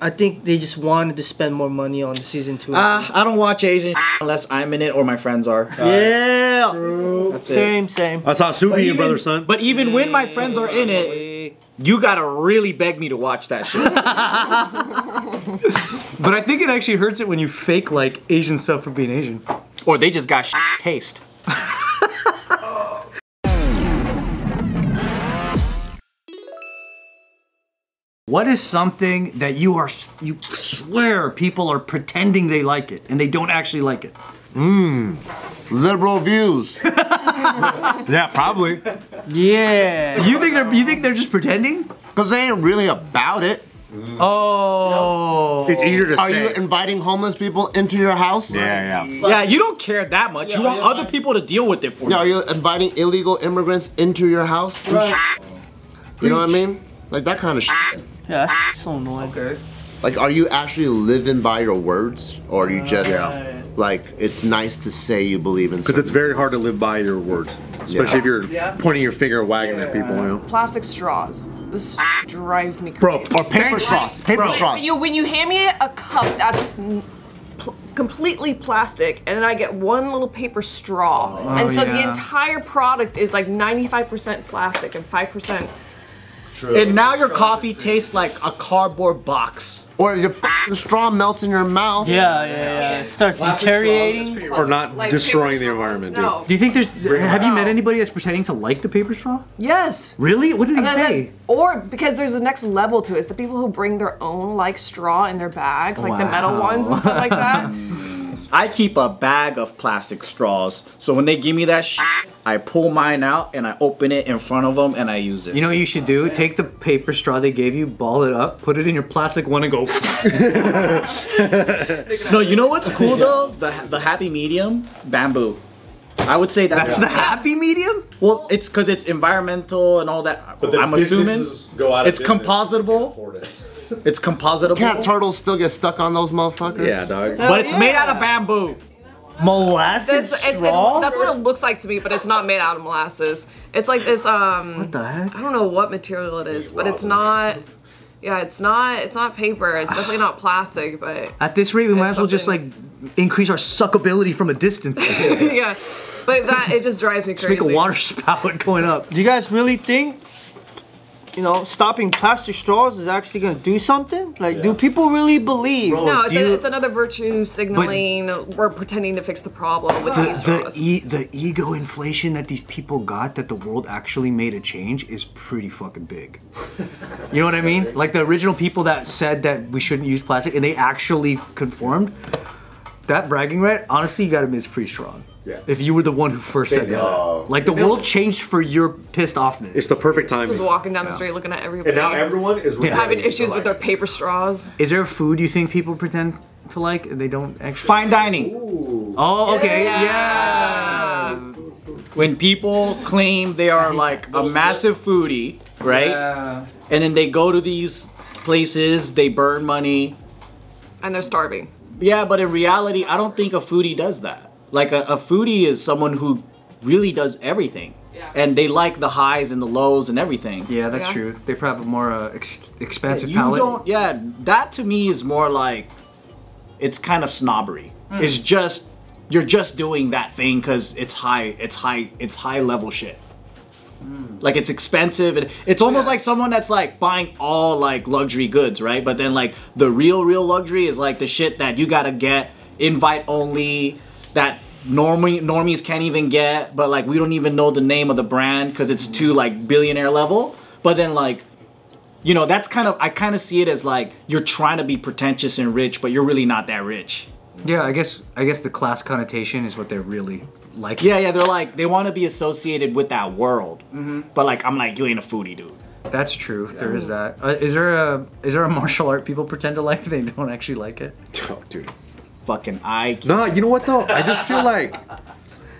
I think they just wanted to spend more money on the season two. Uh, I don't watch Asian unless I'm in it or my friends are. yeah. That's it. Same, same. I saw Subi and Brothers Sun. But even when my friends are in it, you gotta really beg me to watch that shit. But I think it actually hurts it when you fake like Asian stuff for being Asian. or they just got taste. What is something that you are you swear people are pretending they like it and they don't actually like it? Mmm, liberal views. yeah, probably. Yeah. You think they're you think they're just pretending? Because they ain't really about it. Oh. It's easier to say. Are say. you inviting homeless people into your house? yeah, yeah. Yeah, you don't care that much. you want other people to deal with it for you. Yeah, you. are you inviting illegal immigrants into your house? and shit? You know what I mean? Like that kind of shit. Yeah, that's so annoying. Okay. Like, are you actually living by your words, or are you uh, just Yeah. like it's nice to say you believe in? Because it's very hard to live by your words, especially Yeah. if you're pointing your finger, wagging at people. You know. Plastic straws. This drives me Bro, crazy. or paper straws. Paper straws. When you when you hand me a cup that's pl- completely plastic, and then I get one little paper straw, oh, and so the entire product is like 95% plastic and 5%. And now your coffee tastes like a cardboard box. Or your f***ing straw melts in your mouth. Yeah, yeah, yeah. It starts deteriorating. Or not Like destroying the straw. environment, dude. No. Do you think there's have you met anybody that's pretending to like the paper straw? Yes. Really? What do they And then- say? Or because there's a next level to it. It's the people who bring their own like straw in their bag, like the metal ones and stuff like that. Mm. I keep a bag of plastic straws, so when they give me that shit, I pull mine out and I open it in front of them and I use it. You know what you should do? Take the paper straw they gave you, ball it up, put it in your plastic one, and go. no, you know what's cool though? The the happy medium, bamboo. I would say that's, That's the happy medium. well, it's because it's environmental and all that. I'm assuming it's compositable. It's compositable. Cat turtles still get stuck on those motherfuckers. Yeah, dog. but it's made out of bamboo. Molasses That's, it's, straw. it, that's what it looks like to me, but it's not made out of molasses. It's like this. Um, What the heck? I don't know what material it is, but it's not. Yeah, it's not. It's not paper. It's definitely not plastic, but At this rate, we might as well just like increase our suckability from a distance. yeah. But that it just drives me crazy. Make a water spout going up. Do you guys really think, you know, stopping plastic straws is actually gonna do something? Like, do people really believe? No, it's, you- a, it's another virtue signaling. We're pretending to fix the problem with these The, straws. the, e- the ego inflation that these people got that the world actually made a change is pretty fucking big. You know what I mean? Like the original people that said that we shouldn't use plastic and they actually conformed. That bragging right, honestly, you gotta admit, it's pretty strong. Yeah. If you were the one who first said that. Oh. Like the world changed for your pissed offness. It's the perfect time. just walking down the street looking at everybody. And now everyone is having issues with their paper straws. Is there a food you think people pretend to like and they don't actually? Fine dining. Oh, okay, yeah. When people claim they are like a massive foodie, right? Yeah. And then they go to these places, they burn money. And they're starving. Yeah, but in reality, I don't think a foodie does that. Like a, a foodie is someone who really does everything. And they like the highs and the lows and everything. Yeah, that's Yeah. true. They probably have a more uh, ex- expansive You palate. don't yeah, that to me is more like it's kind of snobbery. Hmm. It's just you're just doing that thing cuz it's high, it's high, it's high level shit. Hmm. Like it's expensive and it's almost like someone that's like buying all like luxury goods, right? But then like the real real luxury is like the shit that you got to get invite only that normie normies can't even get, but like we don't even know the name of the brand cuz it's too like billionaire level. But then like you know, that's kind of I kind of see it as like you're trying to be pretentious and rich, but you're really not that rich. Yeah, I guess I guess the class connotation is what they're really like. Yeah, yeah, they're like they want to be associated with that world. But like I'm like you ain't a foodie, dude. That's true. There is that. Uh, is there a is there a martial art people pretend to like they don't actually like it? Oh, dude. Fucking I. No, you know what though? I just feel like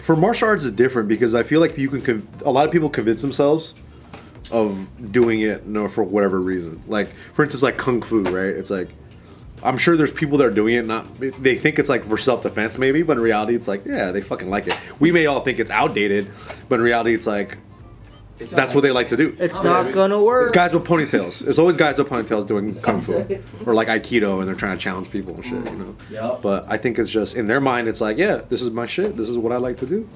for martial arts is different because I feel like you can a lot of people convince themselves of doing it you know, for whatever reason. Like for instance, like kung fu, right? It's like I'm sure there's people that are doing it not they think it's like for self defense maybe, but in reality it's like yeah they fucking like it. We may all think it's outdated, but in reality it's like that's what they like to do. It's not gonna work. It's guys with ponytails. It's always guys with ponytails doing kung fu or like aikido, and they're trying to challenge people and shit. You know. Yep. But I think it's just in their mind. It's like, yeah, this is my shit. This is what I like to do.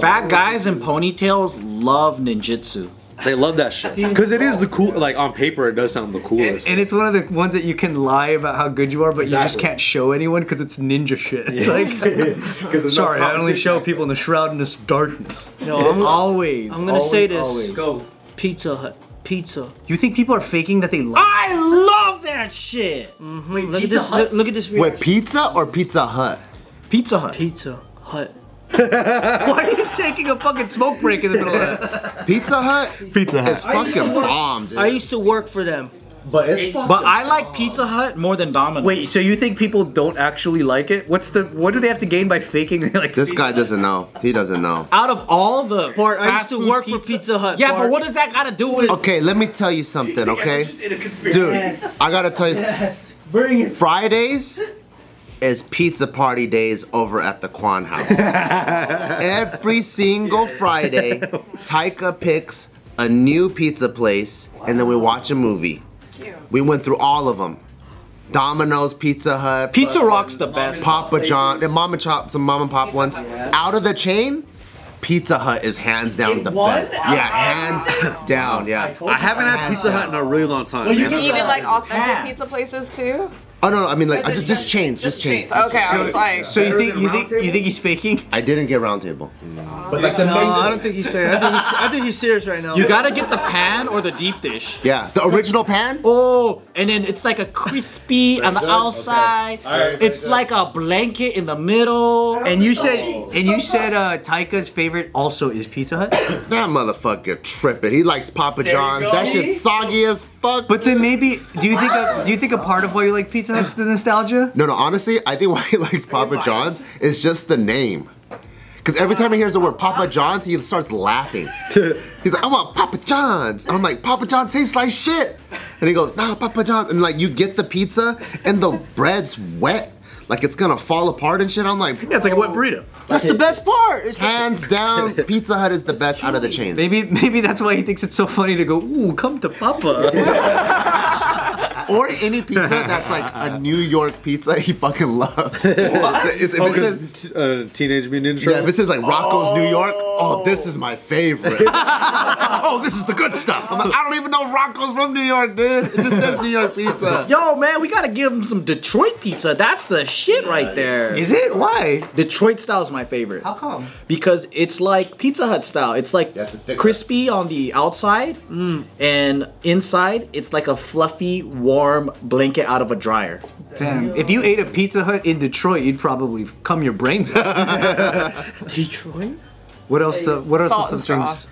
Fat guys in ponytails love ninjutsu. They love that shit because it is the cool. Like on paper, it does sound the coolest. and it's one of the ones that you can lie about how good you are, but you just can't show anyone because it's ninja shit. It's like, sorry, I only show people in the shroud in this darkness. No, It's I'm, always. I'm gonna say this. always. Go. Pizza Hut. Pizza. You think people are faking that they lie? I love that shit. Mm-hmm. Wait, look at this. Look, look at this. Wait, pizza or Pizza Hut? Pizza Hut. Pizza Hut. Why are you taking a fucking smoke break in the middle of that? Pizza Hut Pizza Hut. is fucking bomb, dude. I used to work for them. but it's But I like Pizza Hut more than Domino's. Wait, so you think people don't actually like it? What's the what do they have to gain by faking like this guy doesn't know. He doesn't know. out of all the Bart, I used to food work for Pizza Hut, Yeah, Bart. but what does that got to do with? Okay, let me tell you something, okay? Dude, Yes. I gotta tell you, Yes. Bring it. Fridays is pizza party days over at the Kwan House. Every single Friday, Taika picks a new pizza place and then we watch a movie. We went through all of them. Domino's, Pizza Hut, Pizza Rock's the best. Papa John, and Mom and Chop, some mom and pop ones. Out of the chain, Pizza Hut is hands down the best. Yeah, hands down. Yeah. I haven't had Pizza Hut in a really long time. Well, You can eat it like authentic Yeah. pizza places too? Oh no, no, I mean like I just just chains, just chains. Okay, I was like, So you think you think you think he's faking? I didn't get round table. No, I don't think he's fair. I think he's, I think he's serious right now. You gotta get the pan or the deep dish. Yeah, the original pan. Oh, and then it's like a crispy on the outside. It's like a blanket in the middle. And you said and you said uh, Taika's favorite also is Pizza Hut. That motherfucker tripping. He likes Papa John's. That shit's soggy as fuck. But then maybe do you think a, do you think a part of why you like Pizza Hut's the nostalgia? no, no, honestly, I think why he likes Papa John's is just the name. Because every time he hears the word Papa John's, he starts laughing. He's like, I want Papa John's. And I'm like, Papa John's tastes like shit. And he goes, Nah, Papa John's. And like, you get the pizza and the bread's wet. Like it's gonna fall apart and shit. I'm like, Yeah, it's like a wet burrito. That's the best part. It's hands down, Pizza Hut is the best out of the chains. Maybe maybe that's why he thinks it's so funny to go. Ooh, come to Papa. Or any pizza that's like a New York pizza he fucking loves. It's- if Oh, it says- uh, Teenage Mutant Ninja Yeah, if it says like Rocco's New York, Oh, oh, this is my favorite. oh, this is the good stuff. I'm like, I don't even know Rocco's from New York, dude. It just says New York pizza. Yo, man, we gotta give him some Detroit pizza. That's the shit right there. Is it? Why? Detroit style is my favorite. How come? Because it's like Pizza Hut style. It's like Yeah, it's a crispy on the outside, mm. and inside it's like a fluffy, warm blanket out of a dryer. Damn. If you ate a Pizza Hut in Detroit, you'd probably come your brains out. Detroit. What else? Uh, what else? Salt are some things?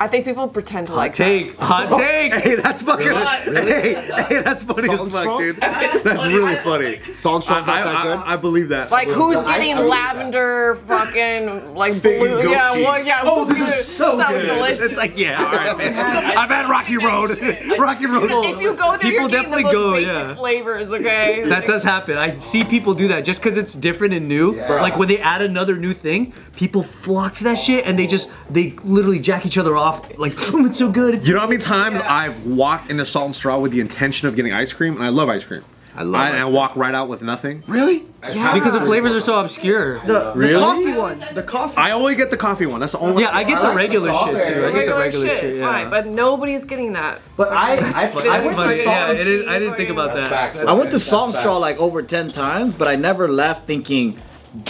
I think people pretend to Hot like take. Hot oh, take. Hey, that's fucking. Hey, hey, that's funny Salt as fuck, straw? dude. That's really funny. Salt and I, not that good. I, I, I believe that. that. Like who's getting lavender fucking like blue? Yeah, cheese. well, yeah. Oh, who's this gonna- is so sounds good. delicious. It's like, yeah, all right, bitch. I've had Rocky Road. Rocky Road. if you go there, People you're definitely the most go, basic yeah. flavors, okay? That does happen. I see people do that just because it's different and new. Like when they add another new thing, people flock to that shit and they just they literally jack each other off. Like, oh, it's so good. It's You know how many times I've walked into Salt and Straw with the intention of getting ice cream, and I love ice cream. I love And I walk right out with nothing. Really? Yeah. because the flavors are so obscure. The, the coffee one. The coffee. I only get the coffee one. That's the only. Yeah, I get the regular shit too. I get the regular, regular shit, shit. it's yeah. fine, but nobody's getting that. But I, I, That's funny. Yeah, it is, I didn't think about that. I went to Salt and Straw like over 10 times, but I never left thinking,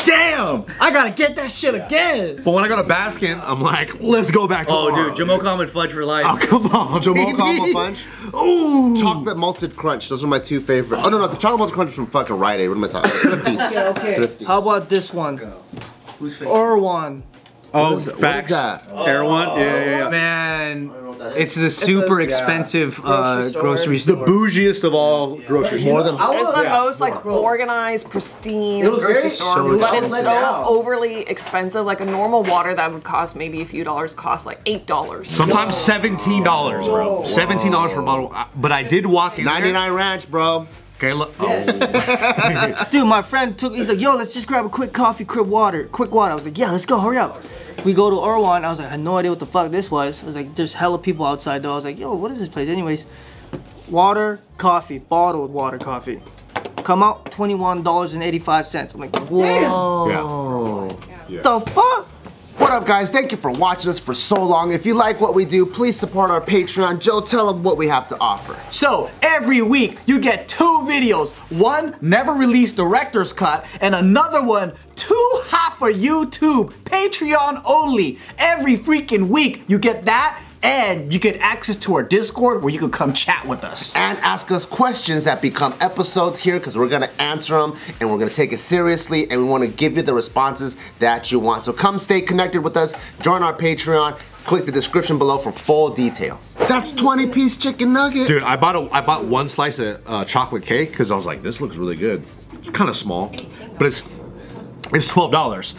damn, I gotta get that shit again. But when I go to Baskin, I'm like, let's go back to. Oh, dude, Jamoca Almond fudge for life. Oh, come on, Jamal baby. Fudge. Punch. Ooh. Chocolate Malted Crunch. Those are my two favorite. Oh, no, no. The Chocolate Malted Crunch is from fucking Rite Aid. What am I talking about? Thrifties. Okay. Thrifty. How about this one? Who's favorite? Erewhon. Oh, is- what is facts. that? Erewhon. Yeah, yeah, yeah. Man, it's the super expensive uh, grocery store. grocery The bougiest of all grocery stores. More than. It's the most like organized, pristine was grocery very store, so but it's expensive. so overly expensive. Like a normal water that would cost maybe a few dollars costs like eight dollars. Sometimes seventeen dollars, bro. Seventeen dollars for a bottle. Uh, But I did walk in. 99 Ranch, bro. Okay, look. Oh. Dude, my friend took. He's like, "Yo, let's just grab a quick coffee, quick water, quick water." I was like, "Yeah, let's go, hurry up." We go to Erewhon. I was like, I had no idea what the fuck this was. I was like, there's hella people outside though. I was like, yo, what is this place? Anyways, water, coffee, bottled water, coffee. Come out twenty-one dollars and eighty-five cents. I'm like, whoa, Yeah. the fuck? What up, guys? Thank you for watching us for so long. If you like what we do, please support our Patreon. Joe, tell them what we have to offer. So every week you get two videos. One never released director's cut, and another one too hot for YouTube, Patreon only. Every freaking week you get that, and you get access to our Discord where you can come chat with us. and ask us questions that become episodes here because we're gonna answer them and we're gonna take it seriously and we wanna give you the responses that you want. So come stay connected with us, join our Patreon, click the description below for full details. That's 20 piece chicken nugget. Dude, I bought a I bought one slice of uh, chocolate cake because I was like, this looks really good. It's kind of small, but it's it's twelve dollars,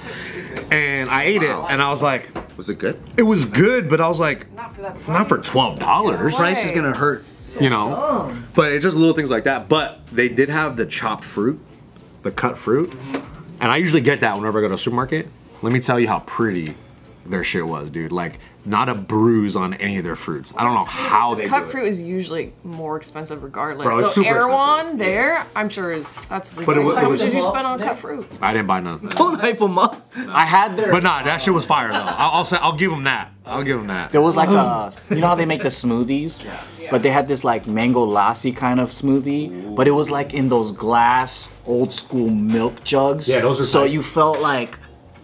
and I ate it, and I was like, Was it good? it was good, but I was like, Not for that not for twelve dollars, Price is gonna hurt. you know. But it's just little things like that. But they did have the chopped fruit, the cut fruit, and I usually get that whenever I go to a supermarket. Let me tell you how pretty their shit was, dude. Like not a bruise on any of their fruits. I don't know how they Cut do fruit it. is usually more expensive regardless. Bro, it's so super Erewhon expensive. there, I'm sure is that's But it wa- how much was- did you spend on cut fruit? I didn't buy none. Don't hype them up. I had their. But nah, that shit was fire though. I'll, I'll say I'll give them that. I'll give them that. There was like a, you know how they make the smoothies? Yeah. But they had this like mango lassi kind of smoothie, but it was like in those glass old school milk jugs. Yeah, those are So tight. you felt like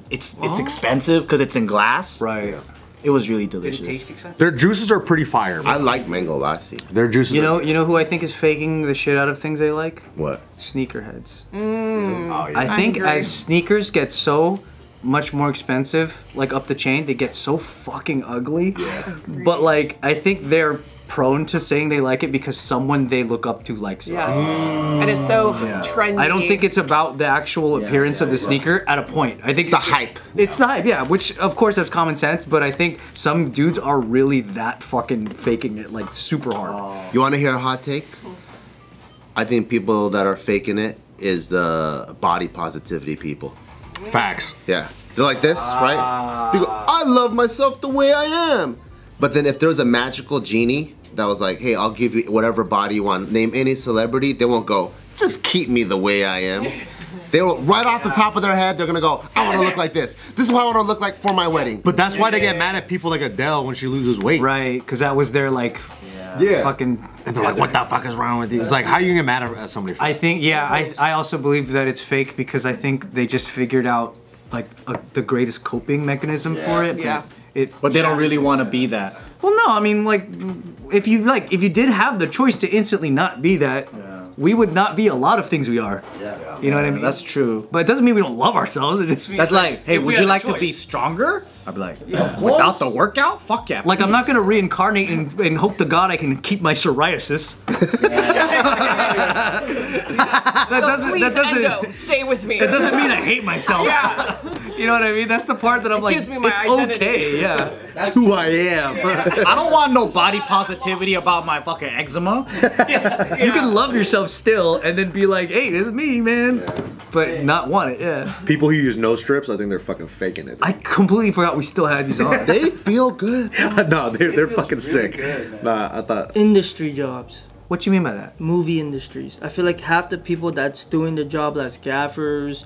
it's it's expensive because it's in glass. Right. It was really Did it delicious. taste expensive? Their juices are pretty fire. I Man. like mango lassi. Their juices. You are- know, you know who I think is faking the shit out of things they like? What? Sneakerheads. Mm. Oh, I think agree. as sneakers get so much more expensive, like up the chain, they get so fucking ugly. Yeah. But like, I think they're prone to saying they like it because someone they look up to likes it. Yes. Mm. And it's so trendy. I don't think it's about the actual appearance of the sneaker at a point. I think the hype. It's the hype, yeah. Which of course that's common sense, but I think some dudes are really that fucking faking it like super hard. Oh. You wanna hear a hot take? I think people that are faking it is the body positivity people. facts. Yeah. They're like this, ah. right? You go, I love myself the way I am. But then if there's a magical genie that was like, hey, I'll give you whatever body you want, name any celebrity, they won't go, just keep me the way I am. They will, right off the top of their head, they're gonna go, I wanna look like this. This is what I wanna look like for my wedding. But that's why they get mad at people like Adele when she loses weight. Right, because that was their like Yeah. fucking. And they're like, what the fuck is wrong with you? It's like, how are you gonna get mad at- at somebody for I think yeah, I I also believe that it's fake because I think they just figured out like a, the greatest coping mechanism for it. Yeah. It. But they don't really want to be that. Well, no, I mean like, if you like, if you did have the choice to instantly not be that, we would not be a lot of things we are. Yeah. yeah You know what I mean? That's true. But it doesn't mean we don't love ourselves. It just means That's like, hey, would you like to be stronger? I'd be like, without the workout? Fuck yeah. Like I'm not gonna reincarnate and, and hope to God I can keep my psoriasis. that doesn't. Please, that doesn't. Endo, stay with me. That doesn't mean I hate myself. yeah. You know what I mean? That's the part that I'm like, gives me my it's identity. okay, yeah. That's who I am. I don't want no body positivity about my fucking eczema. You can love yourself still and then be like, hey, this is me, man. But not want it, yeah. people who use nose strips, I think they're fucking faking it. I completely forgot we still had these on. They feel good. no, they're, they're fucking sick. Nah, I thought. Industry jobs. what you mean by that? movie industries. I feel like half the people that's doing the job, that's gaffers,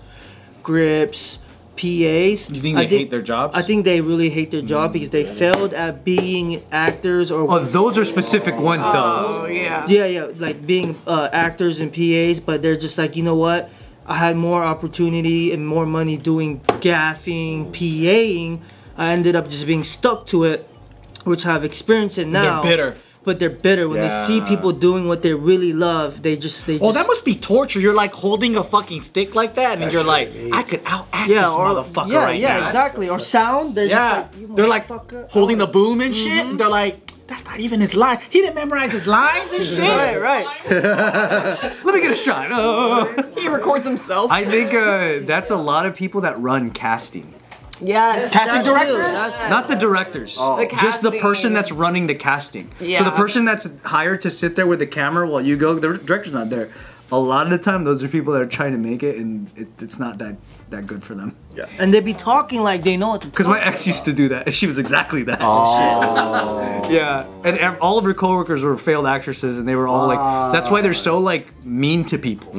grips, PAs. You think I they hate their jobs? I think they really hate their job because they failed at being actors or. Oh, those are specific ones though. Oh yeah. yeah, yeah, like being uh, actors and PAs, but they're just like, you know what? I had more opportunity and more money doing gaffing, PAing. I ended up just being stuck to it, which I've experienced it now. They're bitter. But they're bitter when they see people doing what they really love. They just they. Oh, just, that must be torture. You're like holding a fucking stick like that, and you're like, I could out act yeah, this or motherfucker yeah, right yeah, now. exactly. Or sound. They're Yeah, just like, they're like holding the boom and shit. And they're like, that's not even his line. He didn't memorize his lines and shit. Right, right. Let me get a shot. Oh. He records himself. I think uh, that's a lot of people that run casting. Yes. Casting directors? that's- Not the directors. The Just the person that's running the casting. Yeah. So the person that's hired to sit there with the camera while you go, the director's not there. a lot of the time those are people that are trying to make it and it, it's not that that good for them. Yeah. And they'd be talking like they know what to Because my ex used to do that, and she was exactly that. Oh. yeah, and ev- all of her coworkers were failed actresses, and they were all like, "That's why they're so like mean to people."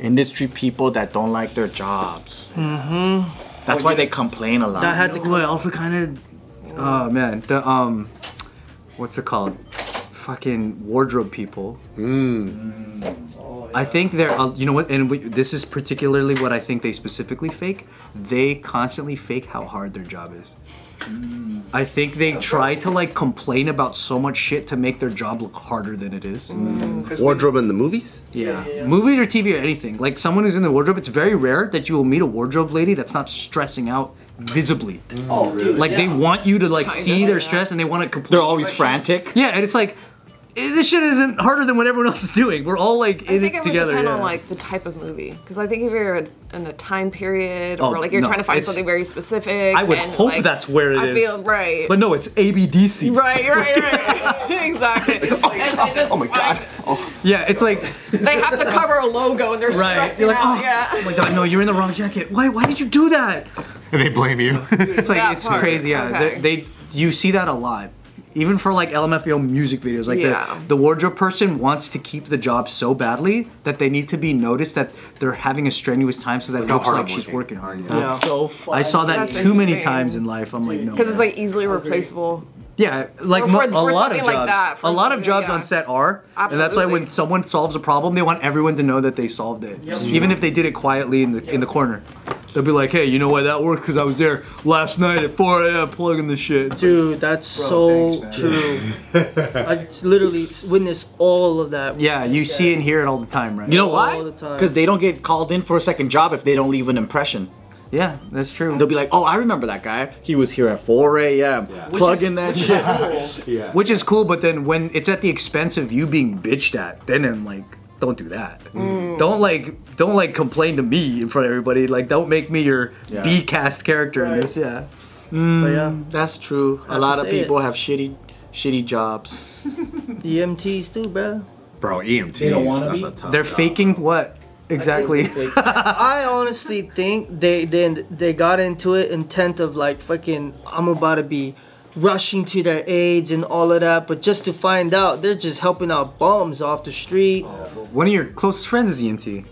Industry people that don't like their jobs. Mm-hmm. That's why they complain a lot. That had to You know also kind of, oh man, the um, what's it called? Fucking wardrobe people. I think they're, uh, you know what, and we, this is particularly what I think they specifically fake. They constantly fake how hard their job is. I think they try to like complain about so much shit to make their job look harder than it is. Mm. Mm. Wardrobe in the movies? Yeah. Movies or TV or anything. Like someone who's in the wardrobe, it's very rare that you will meet a wardrobe lady that's not stressing out visibly. Oh, dude. Like they want you to like Kinda, see their yeah. stress and they want to complete. They're always frantic. Yeah, and it's like this shit isn't harder than what everyone else is doing. We're all like in I in think it it would together. depend yeah. on like the type of movie, because I think if you're in a time period Oh, or like you're no, trying to find something very specific, I would and, hope like, that's where it I is. feel right. But no, it's ABDC. Right, right, right. exactly. And they just Oh my god. find- oh. Yeah, it's like They have to cover a logo and they're right. stressing You're like, out. oh, yeah. oh my god, no, you're in the wrong jacket. Why? Why did you do that? And they blame you. It's like That it's part, crazy. Yeah, okay. they, they you see that a lot. Even for like LMFAO music videos, like Yeah. the, the wardrobe person wants to keep the job so badly that they need to be noticed that they're having a strenuous time so that it looks like I'm she's working. working hard. Yeah. Yeah. So fun. I saw that That's too many times in life. I'm like, no. Because it's like easily replaceable. yeah, like Or for- a for lot of something like jobs. that, for a lot of jobs yeah. on set are, and that's why when someone solves a problem, they want everyone to know that they solved it, even if they did it quietly in the in the corner. They'll be like, "Hey, you know why that worked? Because I was there last night at 4 a.m. plugging the shit." It's like, Dude, that's so thanks, true. I literally witnessed all of that. Yeah, you see and hear it all the time, right? You know All why? the time. Because they don't get called in for a second job if they don't leave an impression. Yeah, that's true. They'll be like, "Oh, I remember that guy. He was here at 4 a.m. plugging that shit." Which is cool, but then when it's at the expense of you being bitched at, then I'm like, don't do that. Mm. Don't like, don't like complain to me in front of everybody. Like, don't make me your Yeah. B cast character in this. Yeah. But yeah, That's true. A lot of say people have shitty, shitty jobs. EMTs too, bro. Bro, EMTs. wanna that's be? a tough They're job. faking what exactly? I honestly think they then they got into it intent of like fucking I'm about to be rushing to their aids and all of that, but just to find out they're just helping out bums off the street. One of your closest friends is EMT.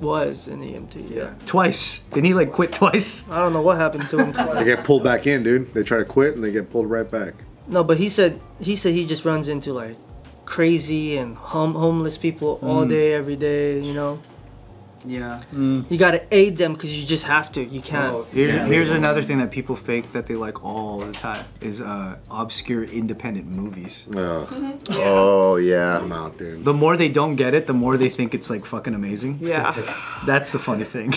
Was in EMT, yeah. Twice. Didn't he like quit twice? I don't know what happened to him. They get pulled back in, dude. They try to quit and they get pulled right back. no, but he said he said he just runs into like crazy and hom- homeless people all mm. day, every day. You know, Yeah. you gotta aid them because you just have to. You can't. Here's, here's another thing that people fake that they like all the time is uh, obscure independent movies. Ugh, Oh, yeah. I'm out, dude. The more they don't get it, the more they think it's like fucking amazing. Yeah. That's the funny thing.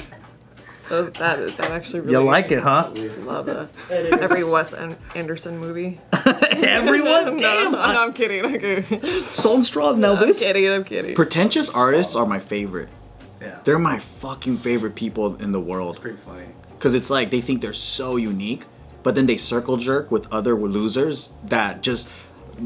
Those, that, that actually really You like it, huh? love that. Every Wes Anderson movie. Everyone, no, damn. no, I'm kidding. I'm kidding. So strong now. I'm This. kidding. I'm kidding. Pretentious artists are my favorite. Yeah. They're my fucking favorite people in the world. Pretty funny. Because it's like they think they're so unique, but then they circle jerk with other losers that just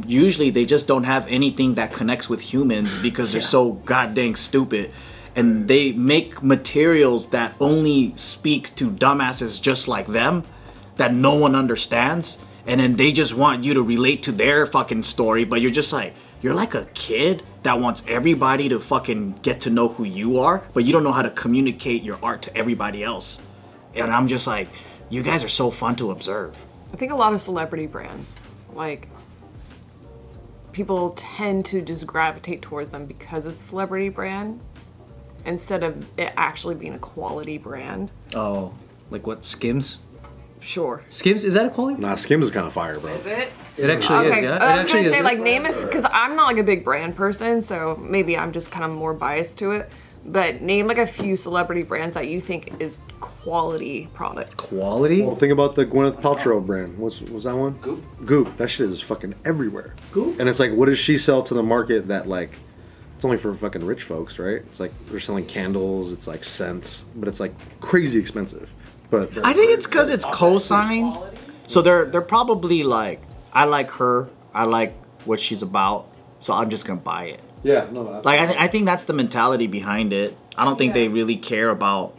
usually they just don't have anything that connects with humans because they're so goddamn stupid. And they make materials that only speak to dumbasses just like them that no one understands. And then they just want you to relate to their fucking story, but you're just like, you're like a kid that wants everybody to fucking get to know who you are, but you don't know how to communicate your art to everybody else. And I'm just like, you guys are so fun to observe. I think a lot of celebrity brands, like, people tend to just gravitate towards them because it's a celebrity brand instead of it actually being a quality brand. Oh, like what? Skims. Sure. Skims is that a quality? Nah, Skims is kind of fire, bro. Is it? It actually Okay, is. Yeah. so I was gonna say is. like name it because I'm not like a big brand person, so maybe I'm just kind of more biased to it. But name like a few celebrity brands that you think is quality product. quality. Well, think about the Gwyneth Paltrow brand. What's was that one? Goop. Goop. That shit is fucking everywhere. Goop. And it's like, what does she sell to the market that like, it's only for fucking rich folks, right? It's like they're selling candles. It's like scents, but it's like crazy expensive. But I think it's because it's co-signed, so they're they're probably like, I like her, I like what she's about, so I'm just gonna buy it. Yeah, no. Like I, th- I think that's the mentality behind it. I don't think they really care about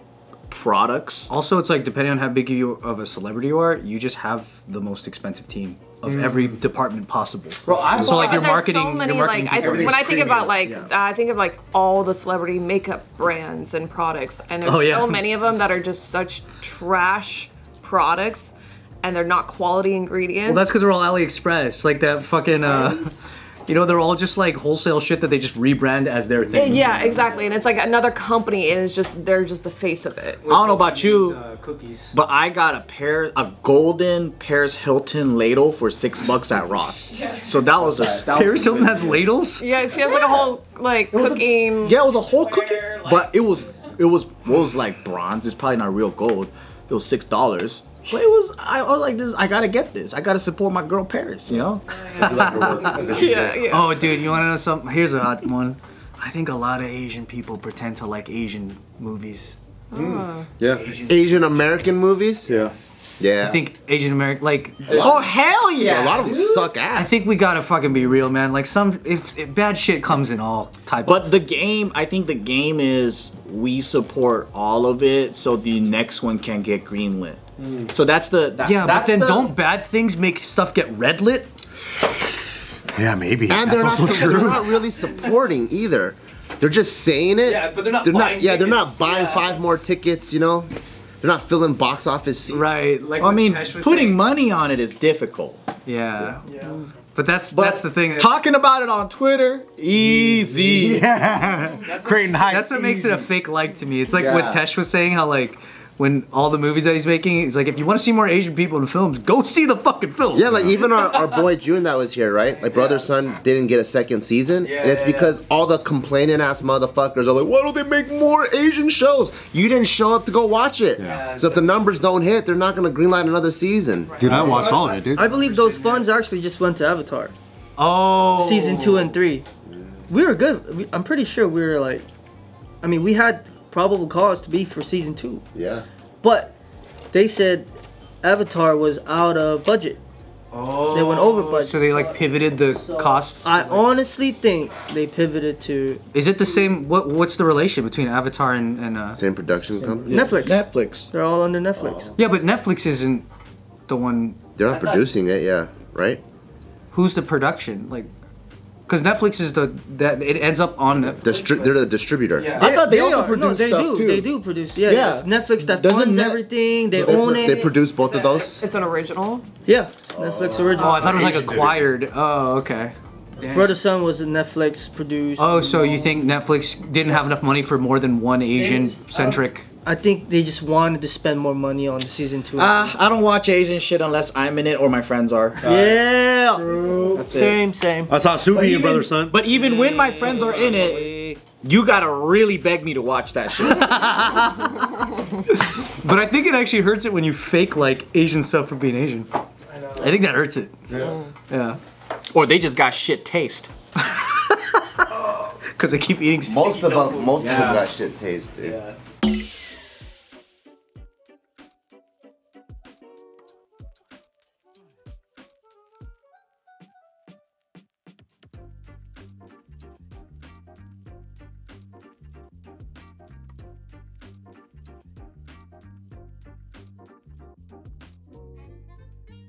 products. Also, it's like depending on how big you of a celebrity you are, you just have the most expensive team of every department possible. Well, I'm so like your marketing, so many your marketing like I, when I think about like Yeah. I think of like all the celebrity makeup brands and products, and there's Oh, yeah. so many of them that are just such trash products, and they're not quality ingredients. well, that's because they're all AliExpress, like that fucking. uh You know, they're all just like wholesale shit that they just rebrand as their thing. yeah, exactly, and it's like another company, and it's just they're just the face of it. I don't know about you, Uh, cookies. but I got a pair, a golden Paris Hilton ladle for six bucks at Ross. So that was a that Paris Hilton has ladles. Yeah, she has like a whole like cooking. Yeah, it was a whole cookie, Square, like- but it was it was what was like bronze. It's probably not real gold. It was six dollars. But it was I, I was like this. I gotta get this. I gotta support my girl Paris. You know. Yeah, yeah. Oh, dude, you want to know something? Here's a hot one. I think a lot of Asian people pretend to like Asian movies. Hmm. Yeah. Asian American movies. Yeah. Yeah. I think Asian American, like, Oh hell yeah! a lot of oh, them suck ass. I think we gotta fucking be real, man. Like, some if, if bad shit comes in all type. But the game, I think the game is we support all of it, so the next one can get greenlit. Mm. So that's the that- yeah, but then the- don't bad things make stuff get red lit? Yeah, maybe. and they're not, they're not really supporting either. They're just saying it. Yeah, but they're not They're buying not. Yeah, they're not buying Yeah. five more tickets. You know, they're not filling box office seats. Right. Like, I mean, putting saying. money on it is difficult. Yeah. Yeah. But that's But that's the thing. Talking about it on Twitter, easy. Creating hype. That's what makes it a fake like to me. It's like what Tesh was saying, how like when all the movies that he's making, he's like, if you want to see more Asian people in films, go see the fucking film. Yeah, like even our, our boy June that was here, right? Like Brothers Sun didn't get a second season, Yeah, and it's yeah, because all the complaining ass motherfuckers are like, why don't they make more Asian shows? You didn't show up to go watch it. So if the numbers don't hit, they're not gonna greenlight another season. Dude, I watched all of it, dude. I believe those funds actually just went to Avatar Oh. season two and three. We were good. We, I'm pretty sure we were like, I mean, we had probable cause to be for season two, Yeah. but they said Avatar was out of budget. Oh. They went over budget. So they like pivoted the costs. I honestly think they pivoted to Is it the same? What What's the relation between Avatar and and? Uh, Same production company. Netflix. Netflix. They're all under Netflix. yeah, but Netflix isn't the one. They're not producing it, yeah, right? Who's the production? Like, because Netflix is the that it ends up on Netflix. Distri- they're the distributor. I thought they, also are- produce no, they stuff do. too. They do produce. Yeah, Yeah. it's Netflix that Doesn't funds Net- everything. They They, own it. they produce both of those. It's an original. yeah, it's Netflix original. Oh, I thought it was like acquired. Oh, okay. Brothers Sun was a Netflix produced. Oh, so you think Netflix didn't have enough money for more than one Asian centric? I think they just wanted to spend more money on the season two. Uh, I don't watch Asian shit unless I'm in it or my friends are. yeah, it. same, same. I saw Subi and Brothers Sun. But even when my friends are in it, you gotta really beg me to watch that shit. But I think it actually hurts it when you fake like Asian stuff for being Asian. I know. I think that hurts it. Yeah. Yeah. or they just got shit taste. Because they keep eating. Most of them, tofu. most of them got shit taste, dude. Yeah.